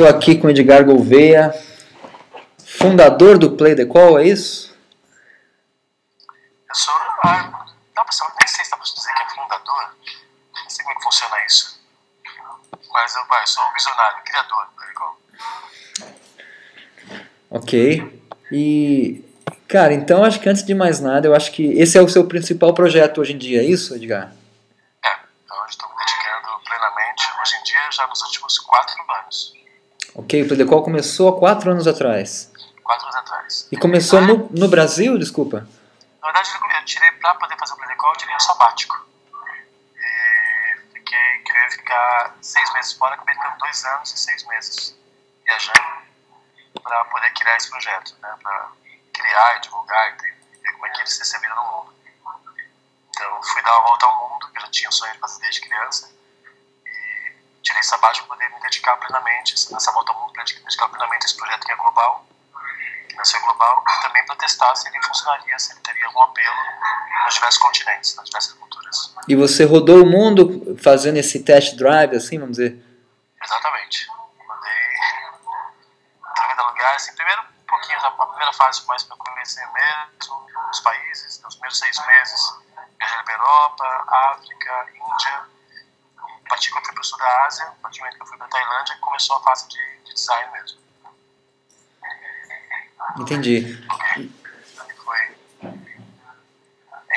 Estou aqui com Edgar Gouveia, fundador do Play the Call, é isso? Eu sou. Ah, dá pra, nem sei se dá pra dizer que é fundador, não sei como é que funciona isso. Mas eu, eu sou o visionário, criador do Play the Call. Ok. E, cara, então acho que antes de mais nada, eu acho que esse é o seu principal projeto hoje em dia, é isso, Edgar? É, eu estou me dedicando plenamente, hoje em dia, já nos últimos quatro anos. Ok, o Call começou há quatro anos atrás. Quatro anos atrás. E começou no, no Brasil, desculpa? Na verdade, eu tirei, para poder fazer o Call, eu tirei um sabático. E fiquei, queria ficar seis meses fora, acabei ficando dois anos e seis meses viajando para poder criar esse projeto, né? Para criar e divulgar e ver como é que ele se recebia no mundo. Então, fui dar uma volta ao mundo, que eu já tinha o sonho de fazer desde criança. Tirei sabático para poder me dedicar plenamente, nessa volta ao mundo, para dedicar plenamente a esse projeto que é global, que nasceu global, e também para testar se ele funcionaria, se ele teria algum apelo nos diversos continentes, nas diversas culturas. E você rodou o mundo fazendo esse test drive, assim, vamos dizer? Exatamente. Mandei lugar, assim, primeiro um pouquinho, a primeira fase mais para conhecer mesmo os países, nos primeiros seis meses, viajei para Europa, África, Índia, parti quando fui para o sul da Ásia, a partir do momento que eu fui para a Tailândia, começou a fase de, de design mesmo. Entendi. Foi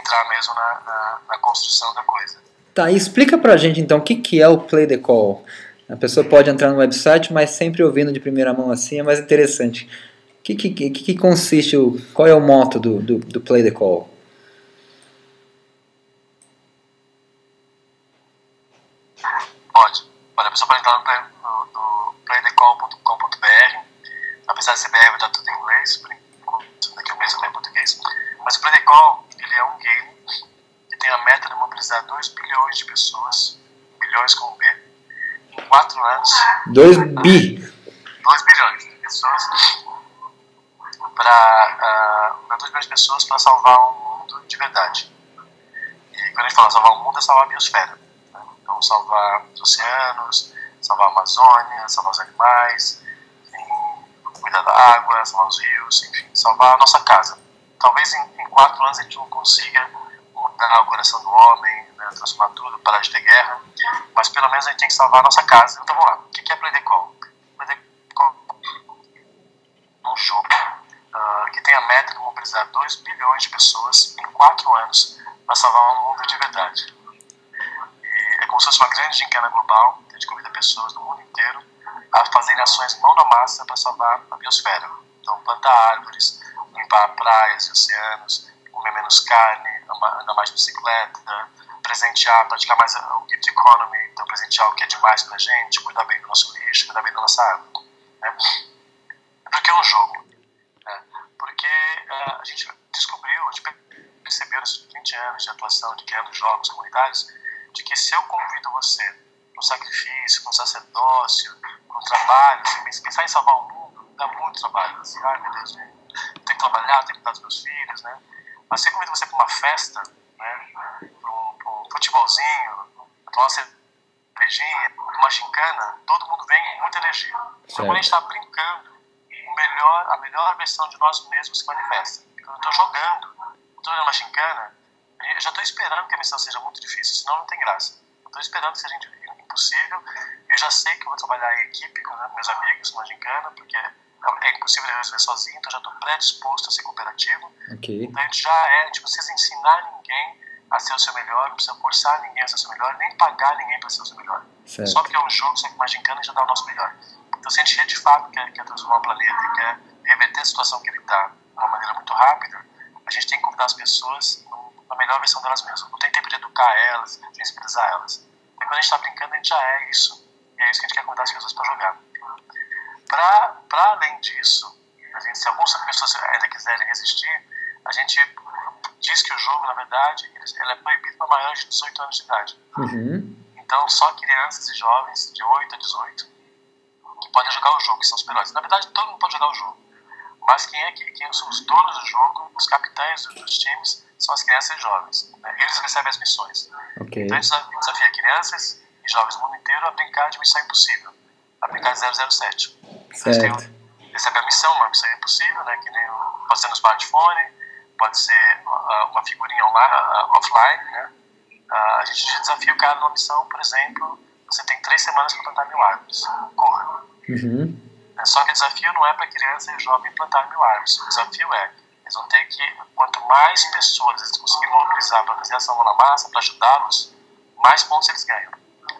entrar mesmo na, na, na, construção da coisa. Tá, e explica pra gente então o que, que é o Play the Call. A pessoa pode entrar no website, mas sempre ouvindo de primeira mão assim é mais interessante. O que, que, que, que consiste, o, qual é o moto do, do, do Play the Call? Pode. Pode. A pessoa pode entrar no, no, no playthecall.com.br. Apesar de ser BR, vai estar tudo em inglês. Por enquanto, daqui a um mês eu em português. Mas o Play the Call ele é um game que tem a meta de mobilizar 2 bilhões de pessoas, bilhões com B, em 4 anos. 2 bi. 2 bilhões de pessoas para uh, 2 bilhões de pessoas para salvar um mundo de verdade. E quando a gente fala salvar o mundo, é salvar a biosfera. Salvar os oceanos, salvar a Amazônia, salvar os animais, cuidar da água, salvar os rios, enfim, salvar a nossa casa. Talvez em, em quatro anos a gente não consiga mudar o coração do homem, né, transformar tudo, parar de ter guerra, mas pelo menos a gente tem que salvar a nossa casa. Então vamos lá, o que é Call é um jogo uh, que tem a meta de mobilizar 2 bilhões de pessoas em 4 anos para salvar um mundo de verdade. É como se fosse uma grande gincana global, que a gente convida pessoas do mundo inteiro a fazerem ações mão na massa para salvar a biosfera. Então, plantar árvores, limpar praias e oceanos, comer menos carne, andar mais de bicicleta, presentear, praticar mais o gift economy, então presentear o que é demais pra gente, cuidar bem do nosso lixo, cuidar bem da nossa água. Né? Por que um jogo? Né? Porque uh, a gente descobriu, a gente percebeu nesses 20 anos de atuação, de criando jogos comunitários, de que se eu convido você para um sacrifício, para um sacerdócio, para um trabalho, assim, pensar em salvar o mundo, dá muito trabalho. Assim, ai meu Deus, eu tenho que trabalhar, tenho que cuidar dos meus filhos, né? Mas se eu convido você para uma festa, né, para um, um futebolzinho, para uma cervejinha, uma gincana, todo mundo vem com muita energia. Então, quando a gente está brincando, melhor, a melhor versão de nós mesmos se manifesta. Quando eu estou jogando, estou jogando uma gincana, eu já estou esperando que a missão seja muito difícil, senão não tem graça. Estou esperando que seja impossível. Eu já sei que vou trabalhar em equipe com meus amigos numa gincana, porque é impossível resolver sozinho, então já estou predisposto a ser cooperativo. Okay. Então a gente já é, gente precisa ensinar ninguém a ser o seu melhor, não precisa forçar ninguém a ser o seu melhor, nem pagar ninguém para ser o seu melhor. Certo. Só porque é um jogo, só que uma gincana já dá o nosso melhor. Então se a gente de fato quer, quer transformar o planeta e quer reverter a situação que ele está de uma maneira muito rápida, a gente tem que convidar as pessoas melhor versão delas mesmas. Não tem tempo de educar elas, de sensibilizar elas. E quando a gente está brincando, a gente já é isso. E é isso que a gente quer convidar as pessoas para jogar. Para além disso, a gente, se algumas pessoas ainda quiserem resistir, a gente diz que o jogo, na verdade, ele é proibido para maiores de 18 anos de idade. Uhum. Então, só crianças e jovens de 8 a 18 que podem jogar o jogo, que são os melhores. Na verdade, todo mundo pode jogar o jogo. Mas quem é que quem são os donos do jogo, os capitães dos times, são as crianças e jovens. Né? Eles recebem as missões. Okay. Então, a gente desafia crianças e jovens do mundo inteiro a brincar de missão impossível aplicar 007. Certo. Recebe a missão, uma missão impossível, né, que nem pode ser no smartphone, pode ser uh, uma figurinha online, uh, offline, né? A gente desafia o cara numa missão, por exemplo, você tem três semanas para plantar mil árvores, corra. Uhum. Só que o desafio não é para criança e jovem plantar mil árvores, o desafio é eles vão ter que, quanto mais pessoas eles conseguirem mobilizar para fazer ação na massa, para ajudá-los, mais pontos eles ganham.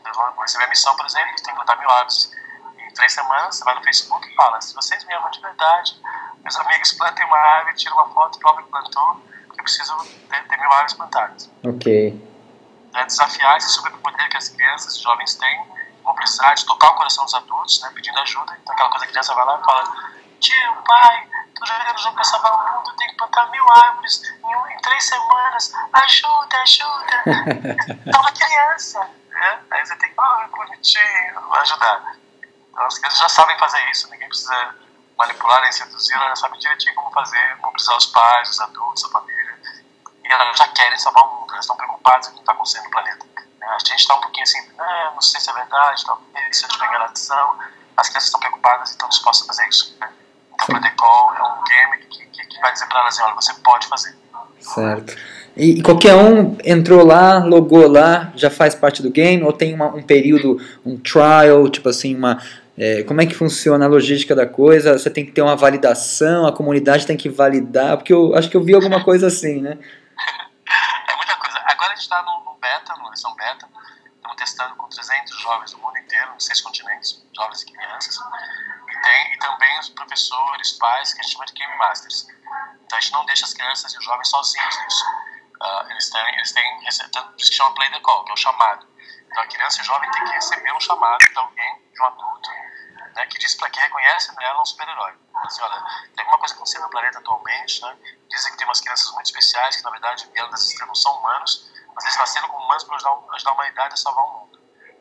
Eles vão receber a missão, por exemplo, tem que plantar mil árvores. Em três semanas, você vai no Facebook e fala: se vocês me amam de verdade, meus amigos plantem uma árvore, tiram uma foto, prova que plantou, que eu preciso ter, ter mil árvores plantadas. Ok. É desafiar esse superpoder que as crianças e jovens têm, mobilizar, de tocar o coração dos adultos, né, pedindo ajuda. Então, aquela coisa que a criança vai lá e fala: tio, pai, tô jogando jogo pra salvar o mundo, tem que plantar mil árvores em, em três semanas, ajuda, ajuda. então, uma criança, né? Aí você tem que, ah, bonitinho, ajudar. Então, as crianças já sabem fazer isso, ninguém precisa manipular nem seduzir, elas já sabem direitinho como fazer, mobilizar os pais, os adultos, a família. E elas já querem salvar o mundo, elas estão preocupadas com o que está acontecendo no planeta. A gente está um pouquinho assim, ah, não sei se é verdade, talvez seja uma enganação. As crianças estão preocupadas e estão dispostas a fazer isso. Né? Então, o Protocol é um game que, que, que vai dizer para elas assim, olha, você pode fazer. Certo. E qualquer um entrou lá, logou lá, já faz parte do game, ou tem uma, um período, um trial, tipo assim, uma. É, como é que funciona a logística da coisa? Você tem que ter uma validação, a comunidade tem que validar, porque eu acho que eu vi alguma coisa assim, né? é muita coisa. Agora a gente está no beta, no versão beta, estamos testando com 300 jovens do mundo inteiro, em seis continentes, jovens e crianças tem, e também os professores, pais, que a gente chama de Game Masters. Então a gente não deixa as crianças e os jovens sozinhos nisso. Uh, eles têm, eles têm, por isso que chama Play the Call, que é o chamado. Então a criança e o jovem tem que receber um chamado de alguém, de um adulto, né, que diz para que reconhece nela um super-herói. Assim, olha, tem alguma coisa acontecendo no planeta atualmente, né? Dizem que tem umas crianças muito especiais que na verdade estrelas, não são humanos, eles nasceram como humanos para ajudar, ajudar a humanidade a salvar o mundo.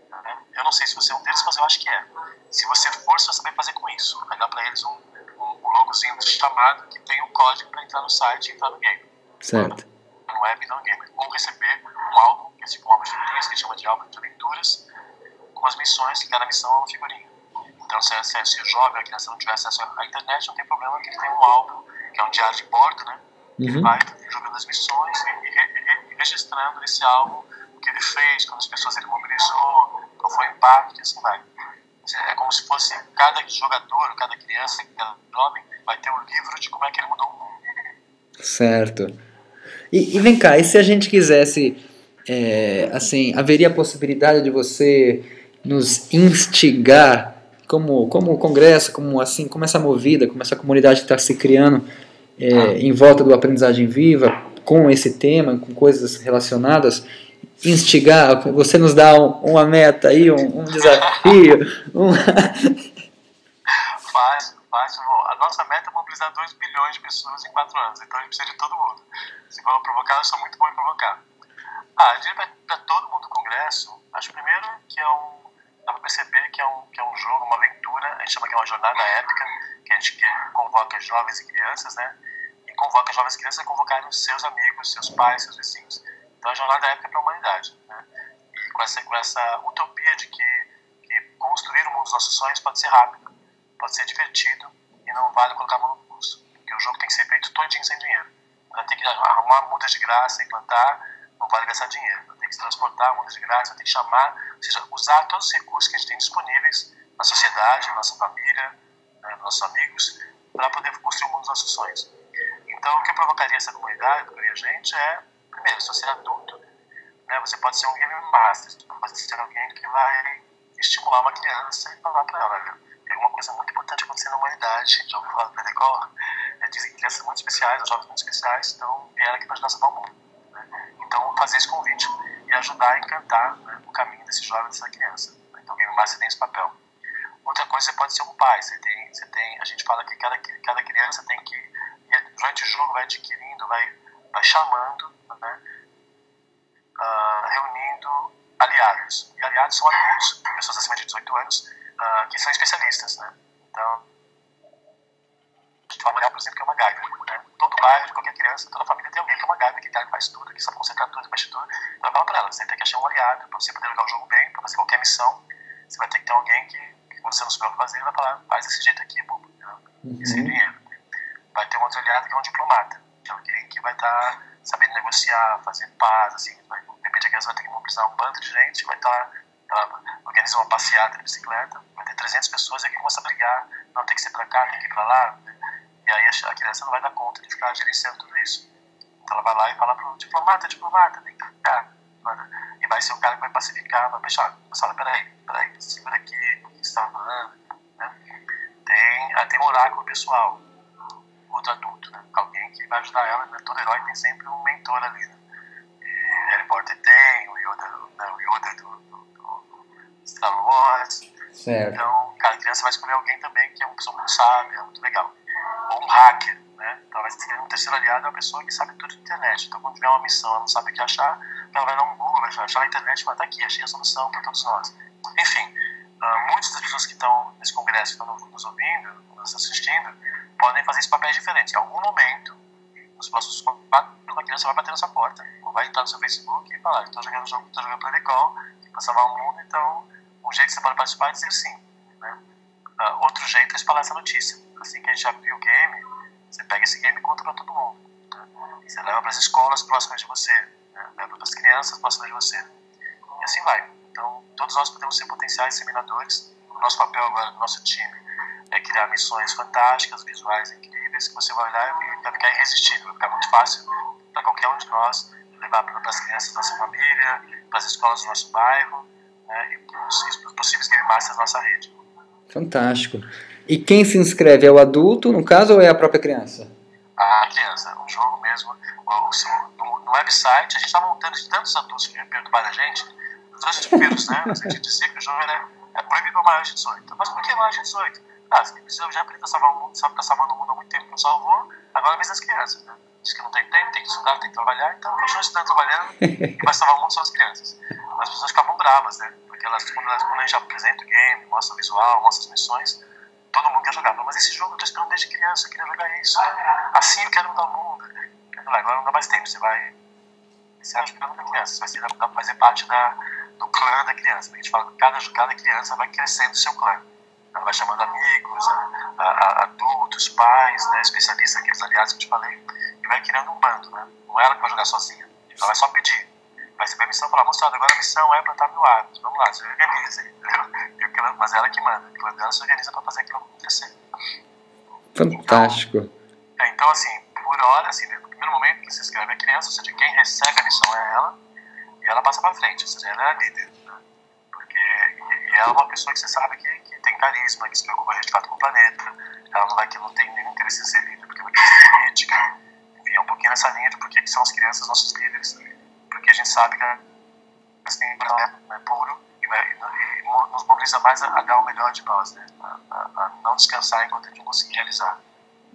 Né? Eu não sei se você é um deles, mas eu acho que é. Se você for, você vai saber fazer com isso. Vai dar para eles um, um, um logozinho chamado que tem um código para entrar no site e entrar no game. Certo. No web e no game. Ou receber um álbum, que é tipo um álbum de figurinhas, que a gente chama de álbum de aventuras, com as missões, que cada missão é uma figurinha. Então, se, se, se o jovem, a criança não tiver acesso à internet, não tem problema que ele tem um álbum, que é um diário de bordo, né? Uhum. Ele vai jogando as missões e, e, registrando esse álbum, o que ele fez, quantas pessoas ele mobilizou, qual foi o impacto, assim vai. É como se fosse cada jogador, cada criança, cada jovem vai ter um livro de como é que ele mudou o mundo. Certo. E, e vem cá, e se a gente quisesse, é, assim, haveria a possibilidade de você nos instigar como, como o Congresso, como assim, como essa movida, como essa comunidade está se criando é, em volta do aprendizagem viva, com esse tema, com coisas relacionadas, instigar, você nos dá um, uma meta aí, um, um desafio. Um... faz, faz. A nossa meta é mobilizar 2 bilhões de pessoas em 4 anos, então a gente precisa de todo mundo. Se vamos provocar, eu sou muito bom em provocar. Ah, eu diria para todo mundo do Congresso, acho primeiro que é um. dá para perceber que é, um, que é um jogo, uma aventura, a gente chama que é uma jornada épica, que a gente que convoca jovens e crianças, né? Convoca jovens crianças a convocarem os seus amigos, seus pais, seus vizinhos então a jornada épica para a humanidade. Né? E com essa, com essa utopia de que, que construir o mundo dos nossos sonhos pode ser rápido, pode ser divertido e não vale colocar a mão no pulso. Porque o jogo tem que ser feito todinho sem dinheiro. Vai ter que arrumar mudas de graça e plantar, não vale gastar dinheiro. Vai ter que transportar mudas de graça, ter que chamar, ou seja, usar todos os recursos que a gente tem disponíveis na sociedade, na nossa família, né, nossos amigos, para poder construir o mundo dos nossos sonhos. Então, o que provocaria essa comunidade, provocaria a gente, é primeiro, se você é adulto, né, você pode ser um game master, você pode ser alguém que vai estimular uma criança e falar para ela, olha, tem alguma coisa muito importante acontecendo na humanidade, já ouviu falar do Pedagog? É, dizem que crianças muito especiais, jovens muito especiais, então vieram aqui para ajudar a salvar o mundo. Né? Então, fazer esse convite e ajudar a encantar né, o caminho desse jovem, dessa criança. Então, o game master tem esse papel. Outra coisa, você pode ser um pai. Você tem, você tem, a gente fala que cada, cada criança tem que, durante o jogo, vai adquirindo, vai, vai chamando né, uh, reunindo aliados. E aliados são adultos, pessoas acima de 18 anos, uh, que são especialistas. Né? Então, a gente vai olhar, por exemplo, que é uma MacGyver. Né? Todo bairro, qualquer criança, toda família tem alguém que é uma MacGyver, que, que faz tudo, que sabe concentrar tudo, faz tudo. Então, fala para ela, você tem que achar um aliado para você poder jogar o jogo bem, para fazer qualquer missão. Você vai ter que ter alguém que, que você não souber o que fazer, ele vai falar, faz desse jeito aqui, bobo. Uhum. Ter um outro aliado que é um diplomata, que é alguém que vai estar tá sabendo negociar, fazer paz, assim, vai, de repente a criança vai ter que mobilizar um bando de gente, vai estar, tá, ela organiza uma passeata de bicicleta, vai ter 300 pessoas e aqui começa a brigar, não tem que ser pra cá, tem que ir pra lá, né? e aí a, criança não vai dar conta de ficar gerenciando tudo isso. Então ela vai lá e fala pro diplomata, diplomata, vem cá, e vai ser o cara que vai pacificar, vai fechar. Fala, peraí, peraí, segura aqui, o que você está falando? Né? Tem, ah, tem um oráculo pessoal? Que vai ajudar ela. Né? Todo herói tem sempre um mentor ali. Né? E Harry Potter tem, o Yoda, né? o Yoda do, do, do, Star Wars. Certo. Então, cada criança vai escolher alguém também que é uma pessoa muito sábia, muito legal. Ou um hacker, né? Então, vai ter um terceiro aliado é uma pessoa que sabe tudo de internet. Então, quando tiver uma missão, ela não sabe o que achar, ela vai dar um Google, vai achar na internet, mas tá aqui, achei a solução para todos nós. Enfim, uh, muitas das pessoas que estão nesse congresso, que estão nos ouvindo, nos assistindo, podem fazer esses papéis diferentes. Em algum momento, nos próximos quatro, uma criança vai bater na sua porta, ou vai entrar no seu Facebook e falar: estou jogando jogo, estou jogando Playcall, para salvar o mundo, então um jeito que você pode participar é dizer sim. Né? Uh, outro jeito é espalhar essa notícia. Assim que a gente abrir o game, você pega esse game e conta para todo mundo. Né? Você leva para as escolas próximas de você, né? leva para as crianças próximas de você. E assim vai. Então, todos nós podemos ser potenciais disseminadores. O nosso papel agora no nosso time é criar missões fantásticas, visuais incríveis, que você vai olhar e vai ficar irresistível, vai ficar muito fácil para qualquer um de nós levar para as crianças da nossa família, para as escolas do nosso bairro né, e para os possíveis game masters da nossa rede. Fantástico. E quem se inscreve é o adulto, no caso, ou é a própria criança? A criança, o jogo mesmo. No, no website, a gente está montando de tantos adultos que perturbaram a gente, os primeiros, né? A gente dizia que o jogo era, é proibido para maior de 18. Mas por que maior de 18? Ah, você precisa já aprender a salvar o mundo, sabe que está salvando o mundo há muito tempo, não salvou, agora é vez das crianças, né? Diz que não tem tempo, tem que estudar, tem que trabalhar, então continua estudando, trabalhando, e vai salvar o mundo são as crianças. As pessoas ficavam bravas, né? Porque elas, quando, elas, quando a gente apresenta o game, mostra o visual, mostra as missões, todo mundo quer jogar. Mas esse jogo eu estou esperando desde criança, eu queria jogar isso. Assim eu quero mudar o mundo. Agora não dá mais tempo, você vai. Você acha que não é criança, você vai fazer parte da, do clã da criança. A gente fala que cada, cada criança vai crescendo o seu clã. Ela vai chamando amigos, a, a, adultos, pais, né, especialistas, aqueles aliados que eu te falei, e vai criando um bando. Né? Não é ela que vai jogar sozinha. Ela vai só pedir. Vai ser permissão para mostrada, agora a missão é plantar mil árvores. Vamos lá, se organiza. Mas é ela que manda. O clã dela se organiza para fazer aquilo acontecer. Fantástico. Então, é, então, assim, por hora, assim, no primeiro momento que se inscreve a criança, ou seja, quem recebe a missão é ela, e ela passa para frente, ou seja, ela é a líder. Né? Porque e, e ela é uma pessoa que você sabe que, que tem carisma, que se preocupa de fato com o planeta, ela não vai que não tem nenhum interesse em ser líder, porque vai ser política. Enfim, é um pouquinho nessa linha de por que são as crianças nossos líderes, porque a gente sabe que elas têm talento né, puro e, vai, e, nos mobiliza mais a, a, dar o melhor de nós, né? A, a, a, não descansar enquanto a gente não conseguir realizar.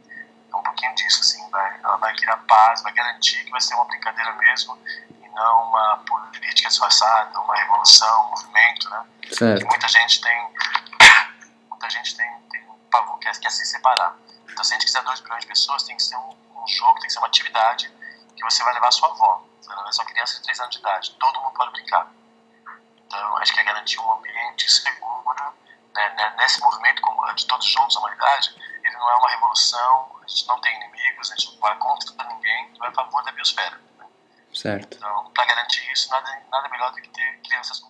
É um pouquinho disso, assim, vai, ela vai criar paz, vai garantir que vai ser uma brincadeira mesmo não uma política disfarçada, uma revolução, um movimento, né? Certo. Que muita gente tem, muita gente tem, tem um pavor, quer, quer se separar. Então, se a gente quiser 2 bilhões de pessoas, tem que ser um, um, jogo, tem que ser uma atividade que você vai levar a sua avó, você vai levar a sua criança de 3 anos de idade. Todo mundo pode brincar. Então, acho que é garantir um ambiente seguro né, né nesse movimento de todos juntos, a humanidade. Ele não é uma revolução, a gente não tem inimigos, a gente não vai contra ninguém, a gente vai a favor da biosfera. Certo. Então, para garantir isso, nada, nada melhor do que ter crianças como